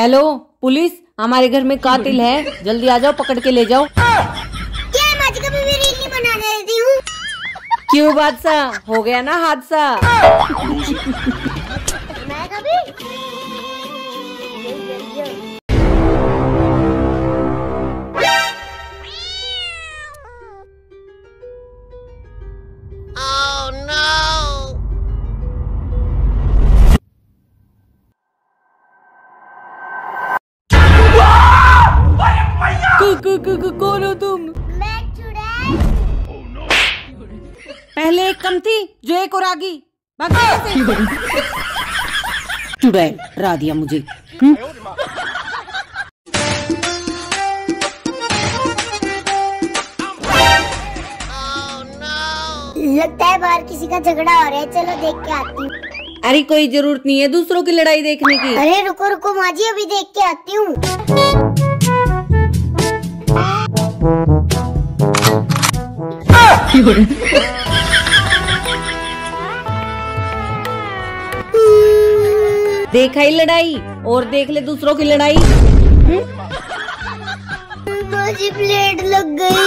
Hello police हमारे घर में कातिल है। जल्दी आ जाओ पकड़ के ले जाओ। क्या बादशाह? हो गया ना हादसा। मैं कभी? कौन हो तुम? मैं चुड़ैल पहले एक कम थी जो एक और आगी। चुड़ैल डरा दिया मुझे। हम्म? लगता है बाहर किसी का झगड़ा हो रहा है। चलो देख के आती हूँ। अरे कोई ज़रूरत नहीं है दूसरों की लड़ाई देखने की। अरे रुको रुको माँ जी अभी देख के आती हूँ। देखा ही लड़ाई और देख ले दूसरों की लड़ाई। प्लेट लग गई।